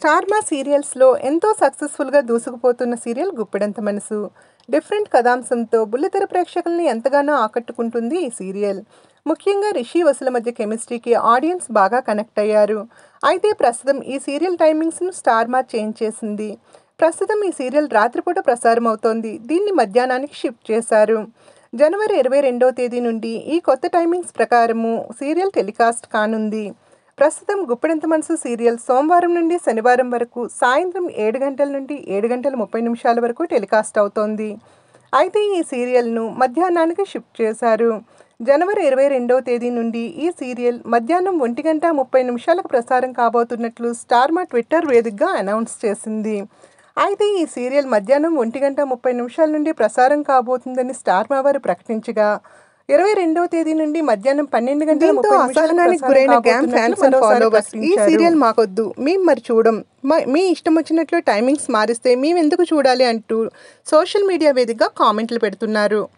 స్టార్మా సీరియల్స్లో ఎంతో సక్సెస్ఫుల్గా దూసుకుపోతున్న సీరియల్ గుప్పెడంత మనసు. డిఫరెంట్ కథాంశంతో బుల్లితెర ప్రేక్షకుల్ని ఎంతగానో ఆకట్టుకుంటుంది ఈ సీరియల్. ముఖ్యంగా రిషి వసుల మధ్య కెమిస్ట్రీకి ఆడియన్స్ బాగా కనెక్ట్ అయ్యారు. అయితే ప్రస్తుతం ఈ సీరియల్ టైమింగ్స్ను స్టార్మా చేంజ్ చేసింది. ప్రస్తుతం ఈ సీరియల్ రాత్రిపూట ప్రసారం అవుతోంది. దీన్ని మధ్యాహ్నానికి షిఫ్ట్ చేశారు. జనవరి ఇరవై రెండవ తేదీ నుండి ఈ కొత్త టైమింగ్స్ ప్రకారము సీరియల్ టెలికాస్ట్ కానుంది. ప్రస్తుతం గుప్పెడంత మనసు సీరియల్ సోమవారం నుండి శనివారం వరకు సాయంత్రం ఏడు గంటల నుండి ఏడు గంటల ముప్పై నిమిషాల వరకు టెలికాస్ట్ అవుతోంది. అయితే ఈ సీరియల్ను మధ్యాహ్నానికి షిఫ్ట్ చేశారు. జనవరి ఇరవై రెండవ తేదీ నుండి ఈ సీరియల్ మధ్యాహ్నం ఒంటి గంట ముప్పై నిమిషాలకు ప్రసారం కాబోతున్నట్లు స్టార్ మా ట్విట్టర్ వేదికగా అనౌన్స్ చేసింది. అయితే ఈ సీరియల్ మధ్యాహ్నం ఒంటి గంట ముప్పై నిమిషాల నుండి ప్రసారం కాబోతుందని స్టార్ మా వారు ప్రకటించగా ఇరవై రెండవ తేదీ నుండి మధ్యాహ్నం పన్నెండు గంటల అసహనానికి గురైన గ్యామ్ ఫ్యాన్స్ అండ్ ఫాలోవర్స్ ఈ. సీరియల్ మాకొద్దు. మేము మరి చూడం. మా- మీ ఇష్టం వచ్చినట్లు టైమింగ్స్ మారిస్తే మేము ఎందుకు చూడాలి అంటూ సోషల్ మీడియా వేదికగా కామెంట్లు పెడుతున్నారు.